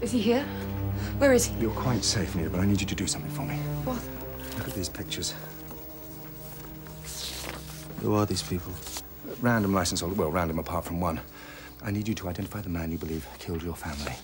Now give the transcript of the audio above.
Is he here? Where is he? You're quite safe, Nina, but I need you to do something for me. What? Look at these pictures. Who are these people? Random license holder, well, random apart from one. I need you to identify the man you believe killed your family.